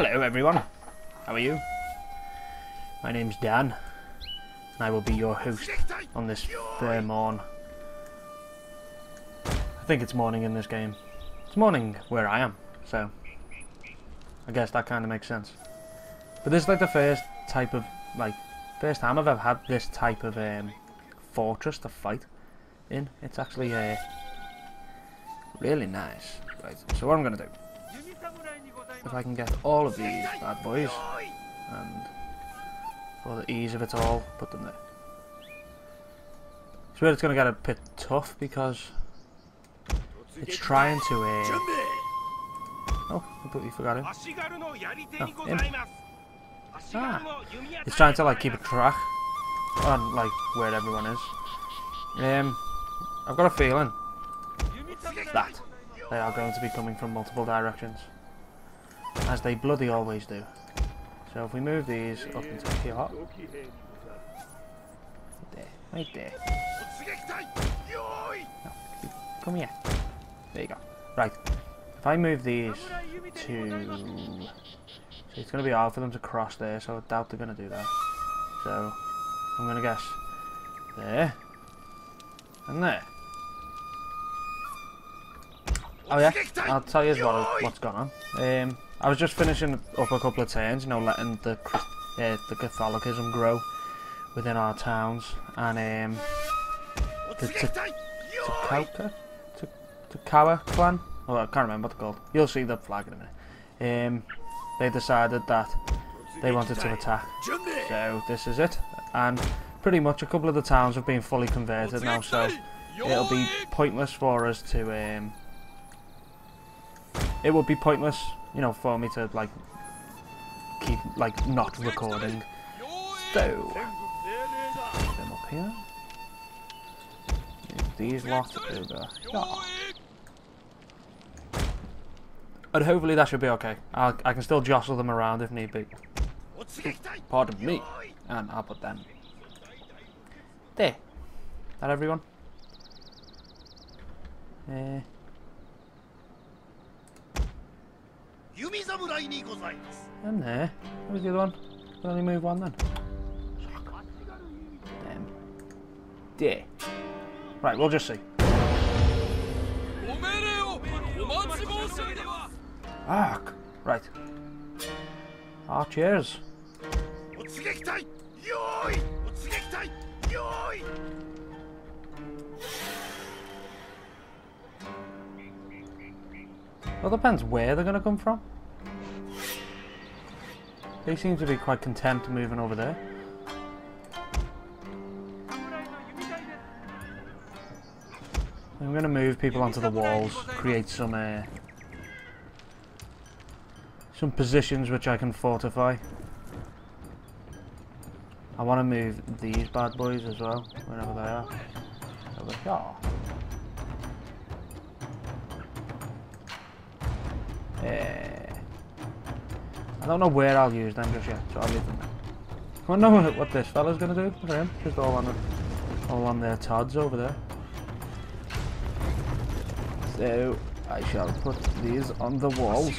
Hello everyone, how are you? My name's Dan, and I will be your host on this fair morn. I think it's morning in this game. It's morning where I am, so I guess that kind of makes sense. But this is like the first type of, like, first time I've ever had this type of um, fortress to fight in. It's actually uh, really nice. Right, so what I'm going to do, if I can get all of these bad boys, and for the ease of it all, put them there. It's where it's going to get a bit tough because it's trying to... Uh, oh, completely forgot him. Oh, him. Ah, it's trying to like keep a track on like where everyone is. Um, I've got a feeling that they are going to be coming from multiple directions, as they bloody always do. So if we move these up into here, there, right there. No, come here. There you go. Right. If I move these to... So it's going to be hard for them to cross there, so I doubt they're going to do that. So, I'm going to guess there. And there. Oh yeah, I'll tell you what, what's going on. Um, I was just finishing up a couple of turns, you know, letting the uh, the Catholicism grow within our towns, and um, the Takauka, Takawa clan. Oh, I can't remember what they're called. You'll see the flag in a minute. Um, they decided that they wanted to attack. So this is it, and pretty much a couple of the towns have been fully converted now, so it'll be pointless for us to um, it would be pointless, you know, for me to like keep like not recording. So them up here. These lots over. And hopefully that should be okay. I'll, I can still jostle them around if need be. Pardon me. And I'll put them there. That everyone? Uh, And there. Where's the other one? Can only move one then. Damn. There. Right, we'll just see. Arc. Right. Archers. Well, depends where they're going to come from. They seem to be quite content moving over there. I'm going to move people onto the walls, create some uh, some positions which I can fortify. I want to move these bad boys as well, wherever they are. Over here. I don't know where I'll use them just yet, so I'll leave them. I wonder what this fella's gonna do for him. Just all on all on their tods over there. So I shall put these on the walls.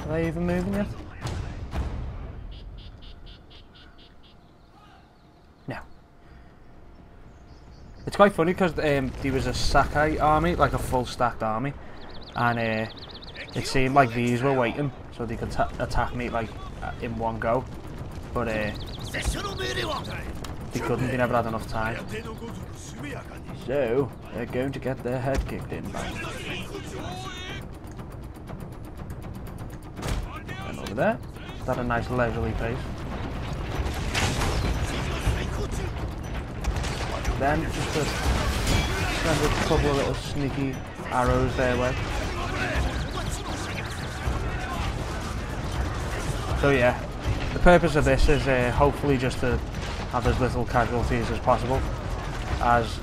Are they even moving yet? Quite funny because um, there was a Sakai army, like a full stacked army, and uh, it seemed like these were waiting so they could attack me like uh, in one go, but uh, they couldn't. They never had enough time. So they're going to get their head kicked in. And over there, is that a nice leisurely pace? Then just a couple of little sneaky arrows their way. So yeah, the purpose of this is uh, hopefully just to have as little casualties as possible. As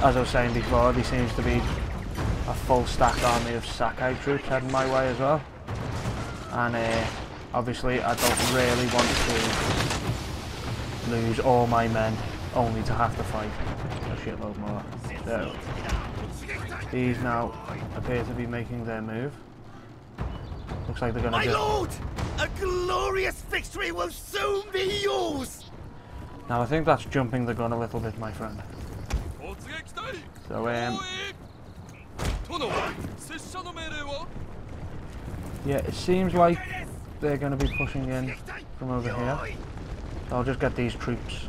as I was saying before, there seems to be a full stack army of Sakai troops heading my way as well. And uh, obviously I don't really want to lose all my men only to have to fight a shitload more. So, these now appear to be making their move. Looks like they're going to My just... lord! A glorious victory will soon be yours! Now, I think that's jumping the gun a little bit, my friend. So, um... Yeah, it seems like they're going to be pushing in from over here. I'll just get these troops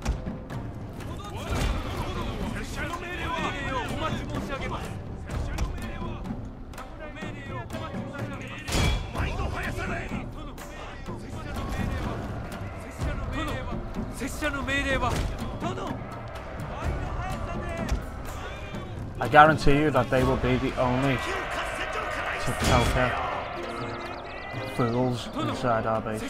申し上げます拙者の命令は命令をお待ち申し上げますお前の速さで拙者の命令は殿愛の速さで I guarantee you that they will be the only 火を合戦場から Tauka fools inside our base.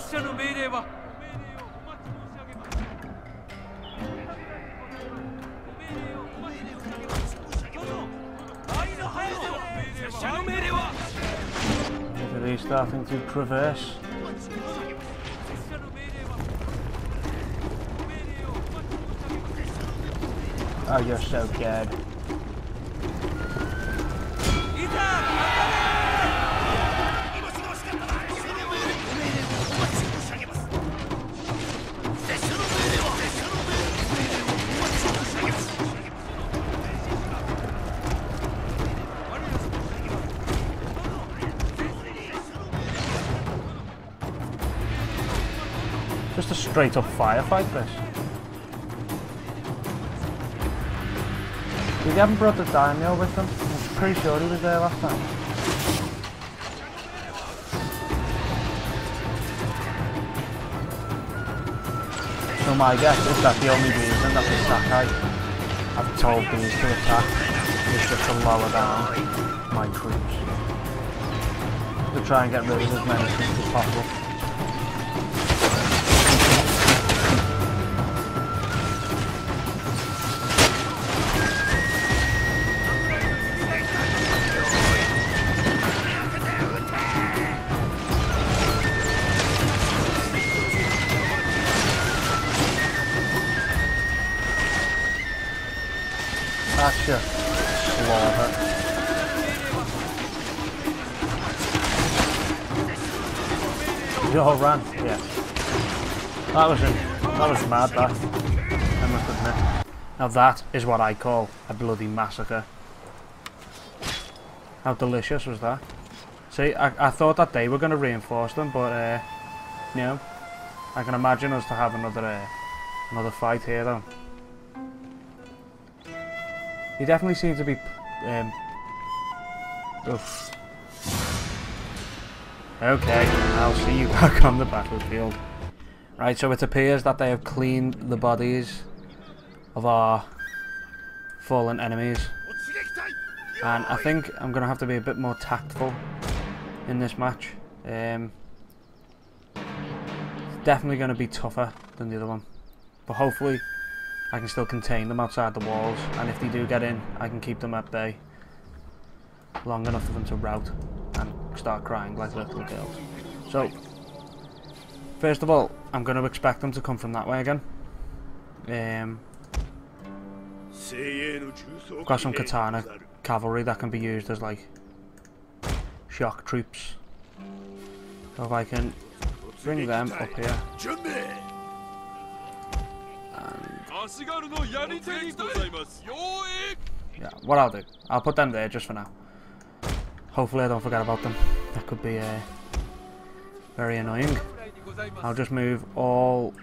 already starting to traverse. Oh, you're so good. Straight up firefight, this. They haven't brought the daimyo with them. I'm pretty sure he was there last time. So my guess is that the only reason that the Sakai have told these to attack is just to lower down my troops. To try and get rid of as many troops as possible. That was in, that was mad that. I must admit. Now that is what I call a bloody massacre. How delicious was that? See, I, I thought that they were going to reinforce them, but uh, you know, I can imagine us to have another uh, another fight here though. He definitely seems to be. Um, oof. Okay, I'll see you back on the battlefield. Right, so it appears that they have cleaned the bodies of our fallen enemies. And I think I'm going to have to be a bit more tactful in this match. Um, it's definitely going to be tougher than the other one. But hopefully I can still contain them outside the walls. And if they do get in, I can keep them at bay long enough for them to rout and start crying like little girls. So, first of all, I'm going to expect them to come from that way again. Um, got some katana cavalry that can be used as like shock troops. So if I can bring them up here. Yeah, what I'll do, I'll put them there just for now. Hopefully I don't forget about them. That could be uh, very annoying. I'll just move all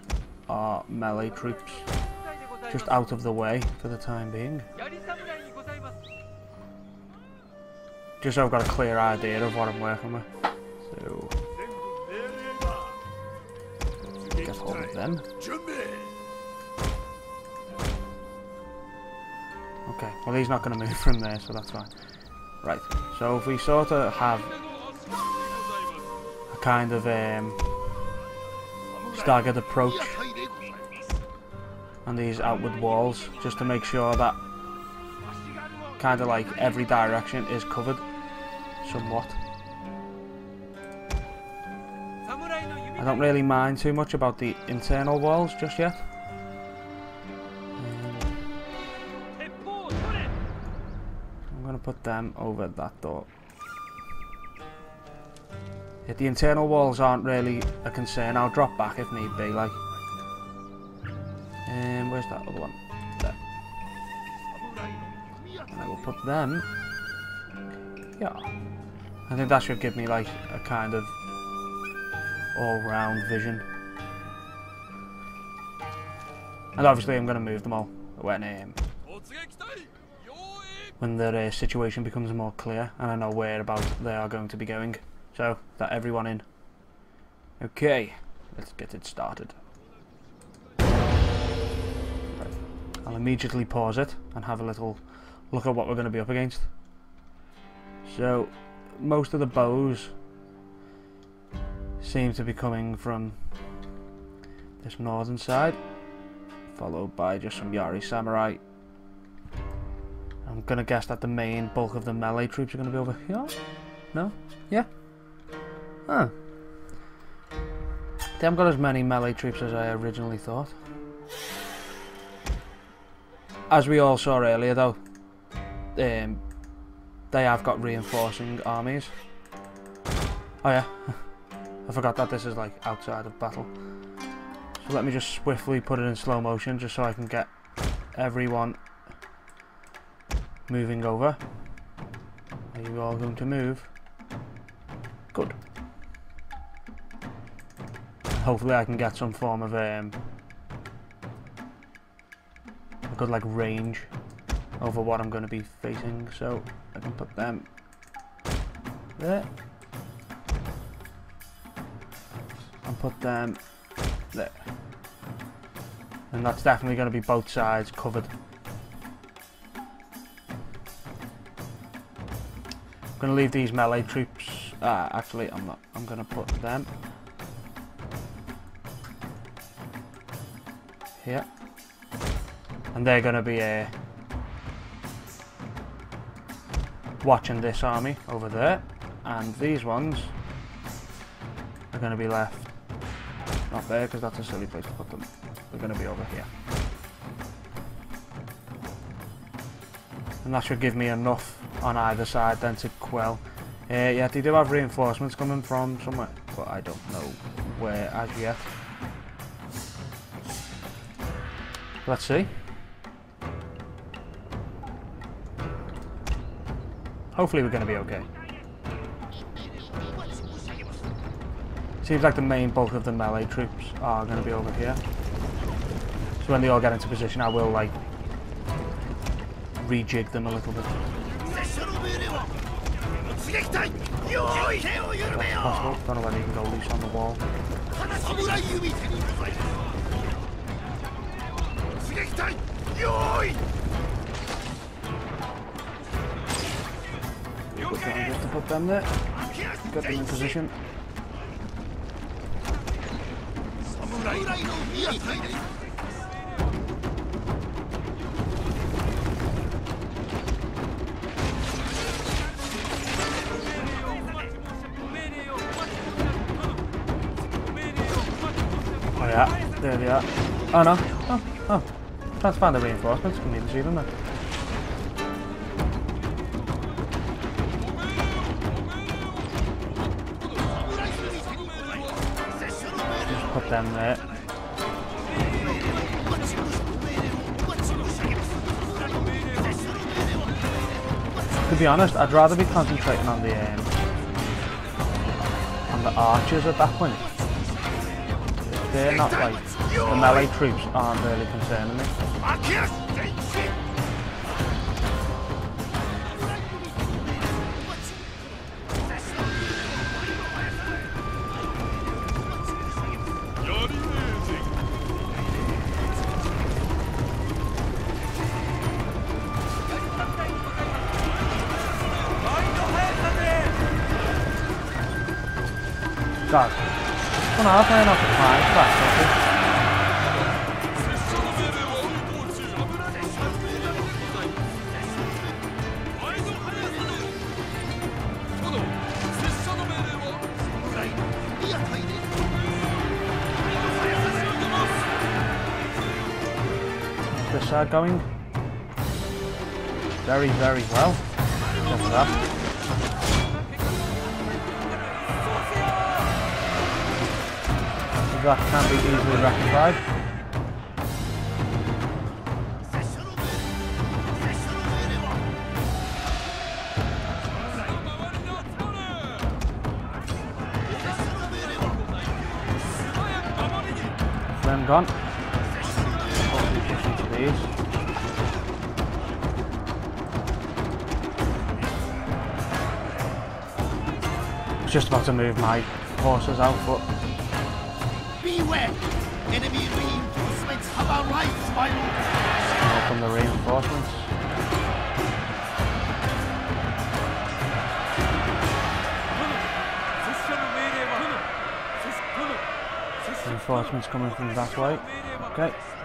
our melee troops just out of the way for the time being. Just so I've got a clear idea of what I'm working with. So get hold of them. Okay, well he's not going to move from there, so that's fine. Right, so if we sort of have a kind of um, staggered approach on these outward walls just to make sure that kind of like every direction is covered somewhat. I don't really mind too much about the internal walls just yet. Um, I'm going to put them over that door. The internal walls aren't really a concern. I'll drop back if need be. Like, um, where's that other one? There. And I will put them. Yeah. I think that should give me like a kind of all-round vision. And obviously, I'm going to move them all when um, when the uh, situation becomes more clear and I know whereabouts they are going to be going. So, that everyone in. Okay, let's get it started. I'll immediately pause it and have a little look at what we're going to be up against. So, most of the bows seem to be coming from this northern side, followed by just some Yari Samurai I'm gonna guess that the main bulk of the melee troops are gonna be over here. No? Yeah? Huh. They haven't got as many melee troops as I originally thought. As we all saw earlier though, um, they have got reinforcing armies. Oh yeah, I forgot that this is like outside of battle. So let me just swiftly put it in slow motion just so I can get everyone moving over. Are you all going to move? Hopefully I can get some form of um, a good like range over what I'm going to be facing so I can put them there and put them there and that's definitely going to be both sides covered I'm going to leave these melee troops. Ah, actually, I'm not. I'm going to put them here, and they're going to be uh, watching this army over there, and these ones are going to be left not there because that's a silly place to put them. They're going to be over here. and that should give me enough on either side then to quell. Uh, yeah, they do have reinforcements coming from somewhere, but I don't know where as yet. Let's see. Hopefully we're going to be okay. Seems like the main bulk of the melee troops are going to be over here. So when they all get into position, I will, like, rejig them a little bit. Possible. Don't know whether you can go loose on the wall. 撃隊用意 Potem, potem, potem, potem, 侍の宮隊であら、ではでは、あら。Transpand the reinforcements can even see them then. Just put them there. To be honest, I'd rather be concentrating on the um, on the archers at that point. They're not like the melee troops aren't really concerning me. God, one half and off the time, This side going very, very well. At that. That can be easily rectified. 拙者 just about to move my horses out, but Beware! Enemy reinforcements have arrived, my lord! the reinforcements. Reinforcements coming from that way. Okay.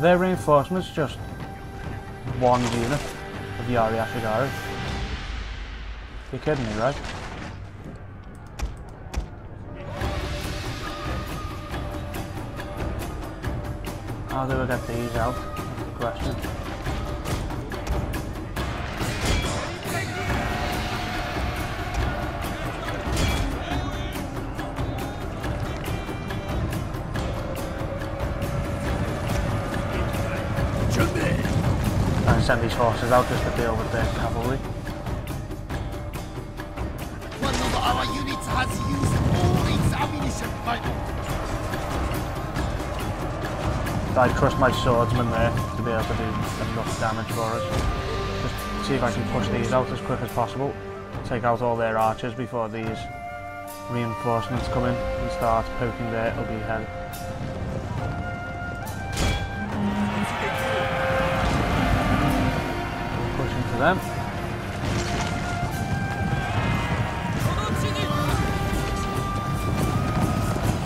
Their reinforcements just one unit of Yari Ashigaru? You're kidding me, right? How do I get these out? That's the question. Horses out just to deal with the cavalry. One of our units has used all its ammunition, my. I trust my swordsman there to be able to do enough damage for us. Just see if I can push these out as quick as possible. Take out all their archers before these reinforcements come in and start poking their ugly head. them.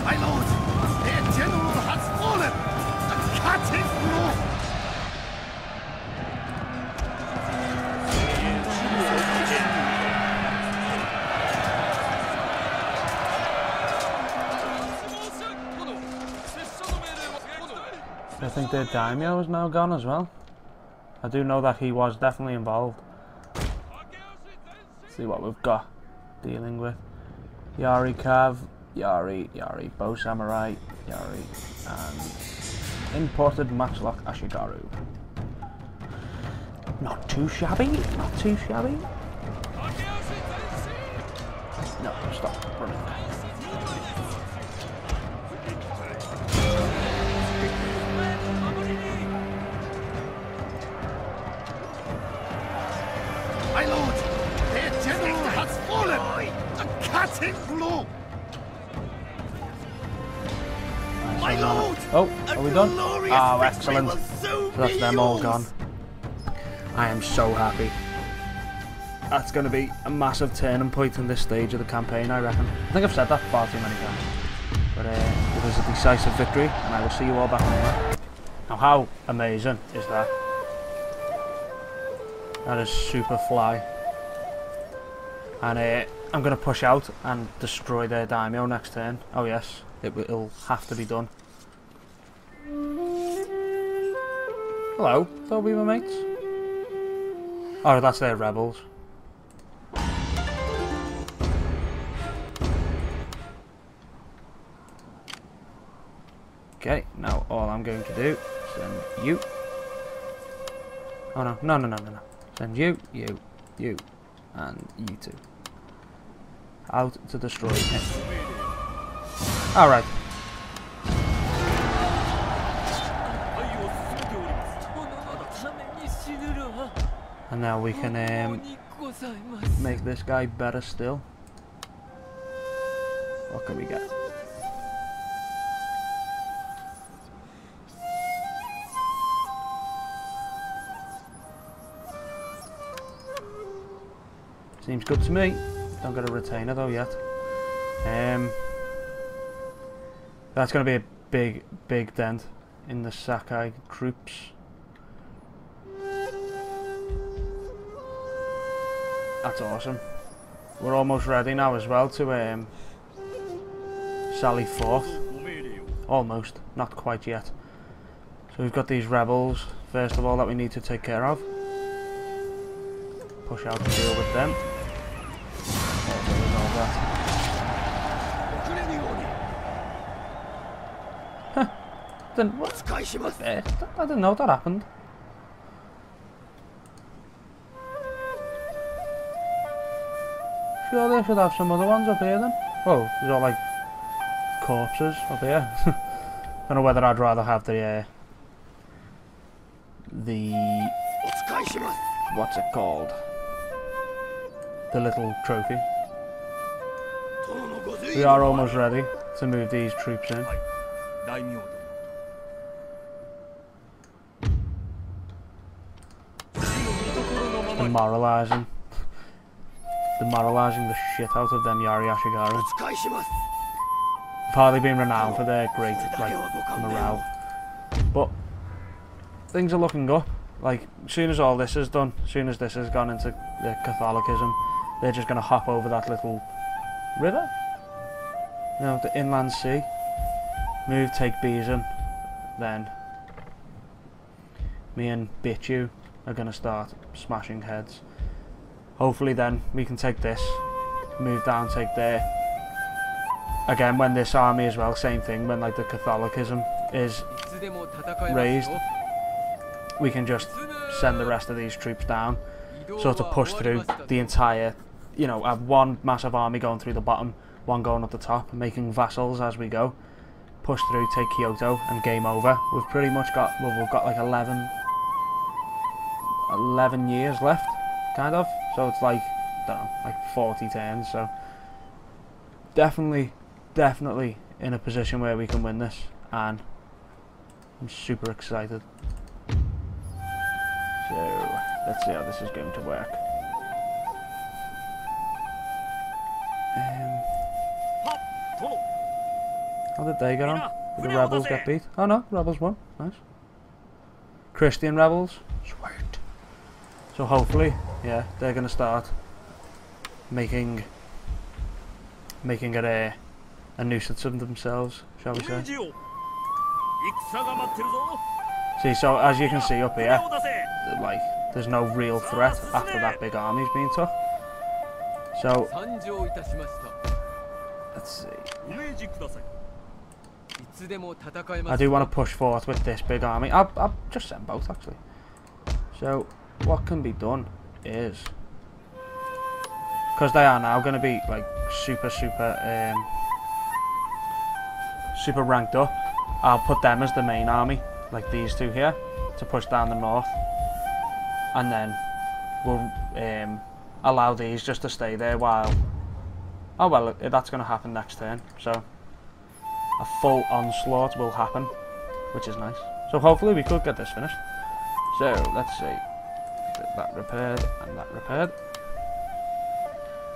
My lord, their general has fallen! I think their daimyo is now gone as well. I do know that he was definitely involved. see what we've got dealing with. Yari Cav, Yari, Yari Bow Samurai, Yari, and imported Matchlock Ashigaru. Not too shabby, not too shabby. Oh, are we done? Oh, excellent. soon That's them all gone. I am so happy. That's going to be a massive turning point in this stage of the campaign, I reckon. I think I've said that far too many times. But uh, it was a decisive victory, and I will see you all back that. Now, how amazing is that? That is super fly. And uh, I'm going to push out and destroy their daimyo next turn. Oh yes, it will have to be done. Hello, thought we were mates. Oh, that's their rebels. Okay, now all I'm going to do, send you. Oh no, no, no, no, no, no. Send you, you, you, and you two. Out to destroy him. Alright, And now we can um, make this guy better still. What can we get? Seems good to me. Don't get a retainer though yet. Um, that's going to be a big, big dent in the Sakai group's. That's awesome. We're almost ready now as well to um, sally forth. Almost, not quite yet. So we've got these rebels, first of all, that we need to take care of. Push out and deal with them. Then what? Eh, I didn't know that happened. they should have some other ones up here then. Well, these are like corpses up here. Don't know whether I'd rather have the uh, the what's it called? The little trophy. We are almost ready to move these troops in. Demoralising demoralizing the shit out of them Yari Ashigaru. Partly being renowned for their great like morale. But things are looking up. Like soon as all this is done, soon as this has gone into the Catholicism, they're just gonna hop over that little river. You know, the inland sea. Move take Bizen, then me and Bitchu are gonna start smashing heads hopefully then we can take this move down take there again when this army as well same thing when like the catholicism is raised we can just send the rest of these troops down sort of push through the entire you know have one massive army going through the bottom one going up the top making vassals as we go push through take Kyoto and game over. We've pretty much got well we've got like 11 11 years left kind of. So it's like, I don't know, like 40 turns. So definitely, definitely in a position where we can win this, and I'm super excited. So let's see how this is going to work. Um, how did they get on? Did the rebels get beat? Oh no, rebels won. Nice. Christian rebels. Sweet. So hopefully, yeah, they're going to start making making it a, a nuisance of themselves, shall we say. See, so as you can see up here, like, there's no real threat after that big army's been took. So, let's see. I do want to push forth with this big army. I'll, I just send both, actually. So, what can be done is because they are now going to be like super super um, super ranked up. I'll put them as the main army, like these two here, to push down the north, and then we'll um, allow these just to stay there while. Oh well, that's going to happen next turn. So a full onslaught will happen, which is nice. So hopefully we could get this finished. So let's see. That repaired and that repaired.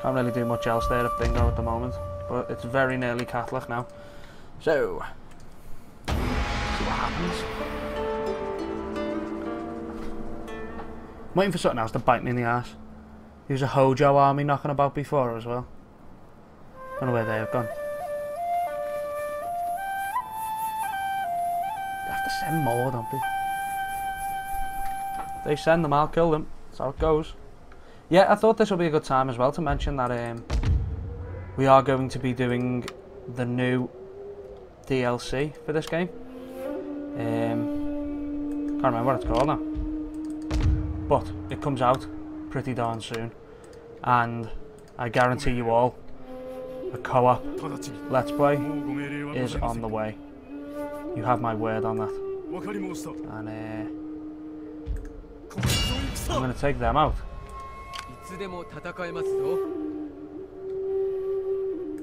Can't really do much else there at bingo at the moment, but it's very nearly Catholic now. So see what happens. I'm waiting for something else to bite me in the ass. There was a Hojo army knocking about before as well. Don't know where they have gone. They have to send more, don't they? They send them, I'll kill them. That's how it goes. Yeah, I thought this would be a good time as well to mention that um, we are going to be doing the new DLC for this game. Um, can't remember what it's called now. But it comes out pretty darn soon. And I guarantee you all, a co-op Let's Play is on the way. You have my word on that. And uh, I'm gonna take them out.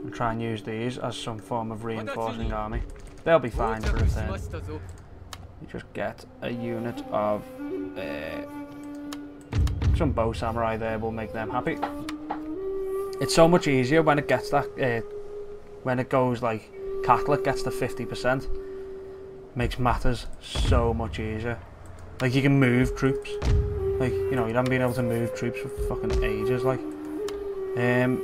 And try and use these as some form of reinforcing army. They'll be fine for a turn. You just get a unit of uh, some bow samurai there will make them happy. It's so much easier when it gets that uh, when it goes like Catholic gets the 50%. Makes matters so much easier. Like you can move troops. Like, you know, you haven't been able to move troops for fucking ages, like. Um,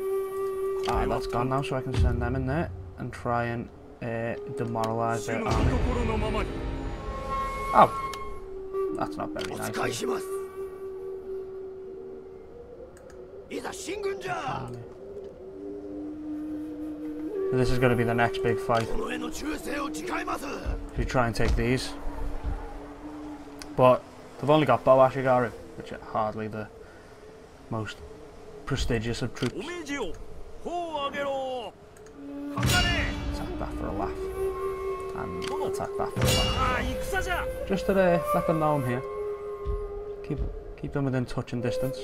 ah, that's gone now, so I can send them in there and try and uh, demoralise their army. Oh! That's not very nice. Um, this is going to be the next big fight. We try and take these. But they've only got Bow Ashigaru which are hardly the most prestigious of troops. Attack that for a laugh. And attack that for a laugh. Just to uh, let them know I'm here. Keep, keep them within touch and distance.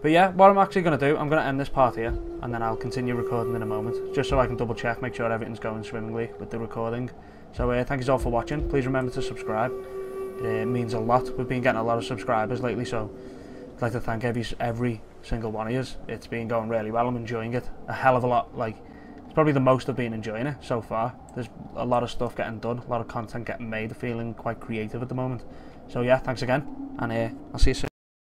But yeah, what I'm actually going to do, I'm going to end this part here, and then I'll continue recording in a moment, just so I can double check, make sure everything's going swimmingly with the recording. So uh, thank you all for watching, please remember to subscribe, it uh, means a lot. We've been getting a lot of subscribers lately, so I'd like to thank every every single one of you. It's been going really well. I'm enjoying it a hell of a lot. Like it's probably the most I've been enjoying it so far. There's a lot of stuff getting done, a lot of content getting made. Feeling quite creative at the moment. So yeah, thanks again, and uh, I'll see you soon.